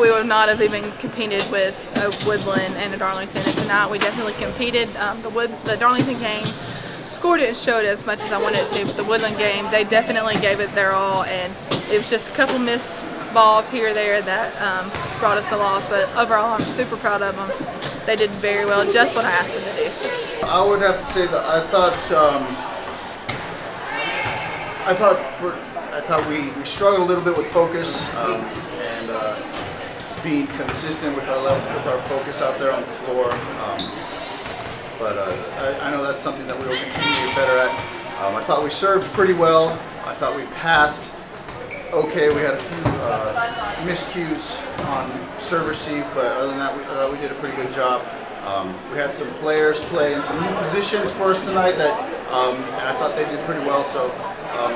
we would not have even competed with a Woodland and a Darlington. And tonight, we definitely competed. Um, the Wood, the Darlington game score didn't show it as much as I wanted to, but the Woodland game, they definitely gave it their all, and it was just a couple missed balls here there that um, brought us a loss. But overall, I'm super proud of them. They did very well, just what I asked them to do. I would have to say that I thought um, I thought for I thought we, we struggled a little bit with focus um, and uh, being consistent with our level with our focus out there on the floor. Um, but uh, I, I, know that's something that we will continue to get better at. Um, I thought we served pretty well. I thought we passed okay. We had a few uh, miscues on serve receive, but other than that, we, uh, we did a pretty good job. Um, we had some players play in some new positions for us tonight that, um, and I thought they did pretty well. So um,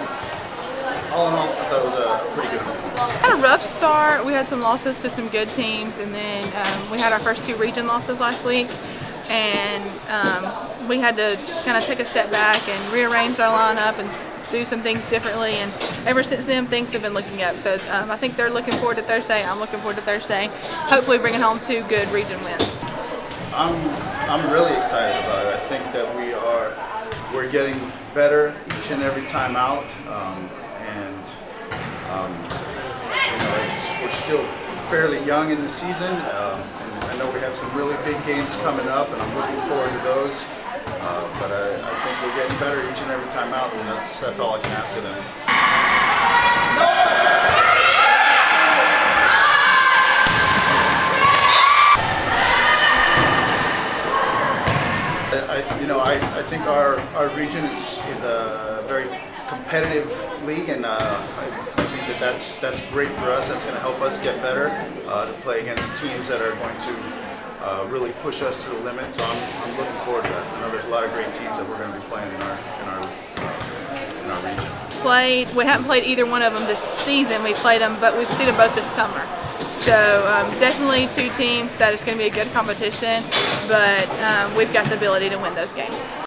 all in all, I thought it was a pretty good performance. Had a rough start. We had some losses to some good teams, and then um, we had our first two region losses last week. And um, we had to kind of take a step back and rearrange our lineup and do some things differently. And ever since then, things have been looking up. So um, I think they're looking forward to Thursday. I'm looking forward to Thursday. Hopefully, bringing home two good region wins. I'm I'm really excited about it. I think that we are we're getting better each and every time out, um, and um, you know we're still fairly young in the season. Um, and I know we have some really big games coming up, and I'm looking forward to those. Uh, but I, I, think we're getting better each and every time out, and that's that's all I can ask of them. I, you know, I, I think our, our region is, is a very competitive league, and uh, I, that's that's great for us. That's going to help us get better uh, to play against teams that are going to uh, really push us to the limit. So I'm, I'm looking forward to that. I know there's a lot of great teams that we're going to be playing in our in our in our region. Played. We haven't played either one of them this season. We played them, but we've seen them both this summer. So um, definitely two teams that is going to be a good competition, but um, we've got the ability to win those games.